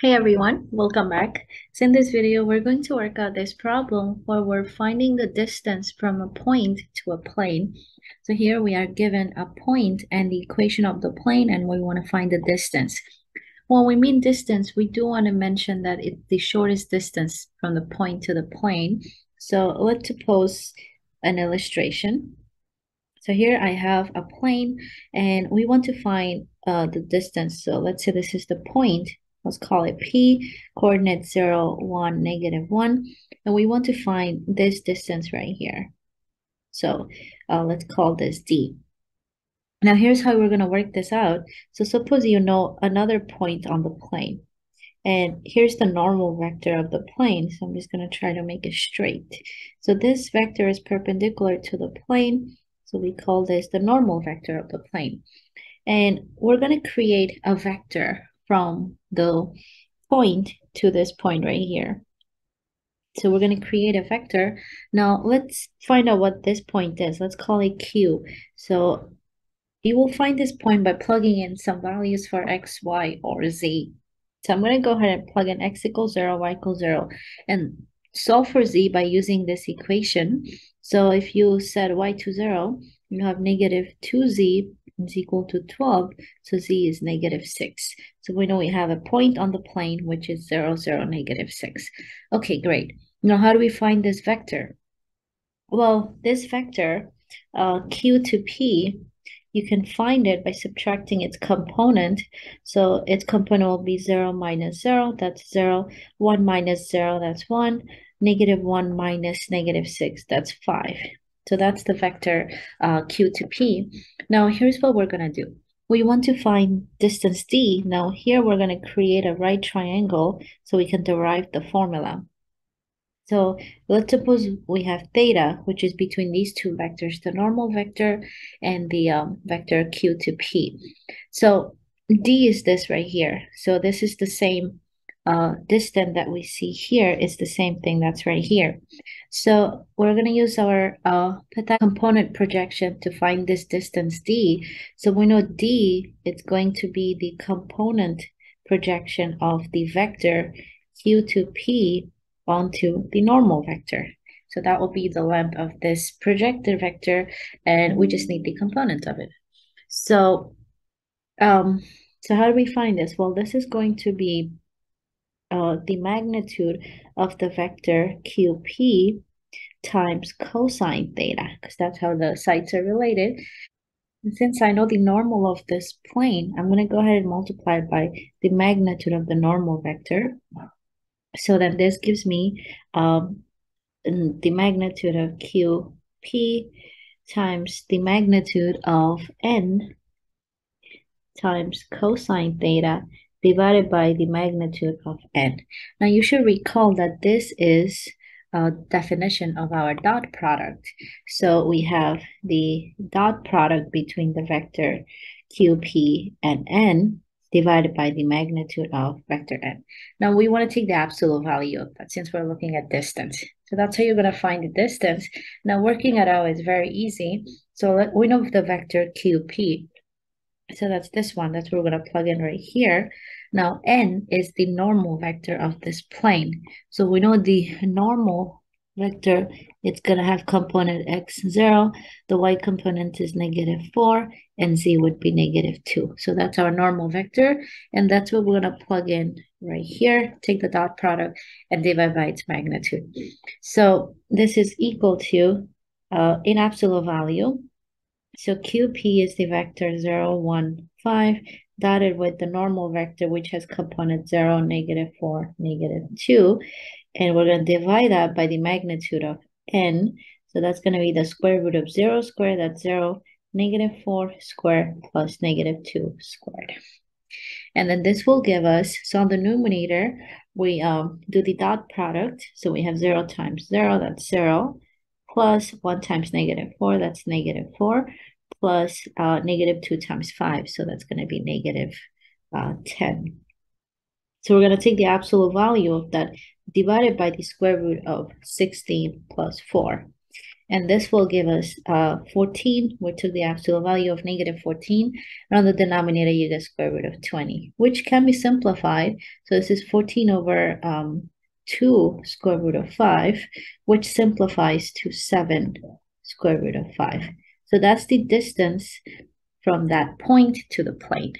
Hey everyone, welcome back. So in this video, we're going to work out this problem where we're finding the distance from a point to a plane. So here we are given a point and the equation of the plane and we want to find the distance. When we mean distance, we do want to mention that it's the shortest distance from the point to the plane. So let's suppose an illustration. So here I have a plane and we want to find uh, the distance. So let's say this is the point let's call it P, coordinate 0, 1, negative 1. And we want to find this distance right here. So uh, let's call this D. Now here's how we're going to work this out. So suppose you know another point on the plane. And here's the normal vector of the plane. So I'm just going to try to make it straight. So this vector is perpendicular to the plane. So we call this the normal vector of the plane. And we're going to create a vector from the point to this point right here. So we're going to create a vector. Now let's find out what this point is. Let's call it Q. So you will find this point by plugging in some values for x, y, or z. So I'm going to go ahead and plug in x equals 0, y equals 0, and solve for z by using this equation. So if you set y to 0, you have negative 2z is equal to 12, so z is negative 6. So we know we have a point on the plane, which is 0, 0, negative 6. Okay, great. Now, how do we find this vector? Well, this vector, uh, q to p, you can find it by subtracting its component. So its component will be 0 minus 0, that's 0. 1 minus 0, that's 1. Negative 1 minus negative 6, that's 5. So that's the vector uh, q to p. Now here's what we're going to do. We want to find distance d. Now here we're going to create a right triangle so we can derive the formula. So let's suppose we have theta, which is between these two vectors, the normal vector and the um, vector q to p. So d is this right here. So this is the same uh, distance that we see here is the same thing that's right here. So we're going to use our uh, component projection to find this distance d. So we know d is going to be the component projection of the vector q to p onto the normal vector. So that will be the length of this projected vector, and we just need the component of it. So, um, so how do we find this? Well, this is going to be uh, the magnitude of the vector QP times cosine theta, because that's how the sides are related. And since I know the normal of this plane, I'm going to go ahead and multiply by the magnitude of the normal vector. So then this gives me um, the magnitude of QP times the magnitude of N times cosine theta divided by the magnitude of n. Now you should recall that this is a definition of our dot product. So we have the dot product between the vector qp and n divided by the magnitude of vector n. Now we want to take the absolute value of that since we're looking at distance. So that's how you're going to find the distance. Now working it out is very easy. So let, we know the vector qp so that's this one. That's we're going to plug in right here. Now, n is the normal vector of this plane. So we know the normal vector, it's going to have component x0. The y component is negative 4, and z would be negative 2. So that's our normal vector, and that's what we're going to plug in right here. Take the dot product and divide by its magnitude. So this is equal to, uh, in absolute value, so QP is the vector 0, 1, 5, dotted with the normal vector, which has component 0, negative 4, negative 2. And we're going to divide that by the magnitude of n. So that's going to be the square root of 0 squared, that's 0, negative 4 squared plus negative 2 squared. And then this will give us, so on the numerator, we um, do the dot product. So we have 0 times 0, that's 0 plus 1 times negative 4, that's negative 4, plus uh, negative 2 times 5, so that's going to be negative, uh, 10. So we're going to take the absolute value of that divided by the square root of 16 plus 4. And this will give us uh, 14. We took the absolute value of negative 14. And on the denominator, you get square root of 20, which can be simplified. So this is 14 over um, 2 square root of 5, which simplifies to 7 square root of 5. So that's the distance from that point to the plane.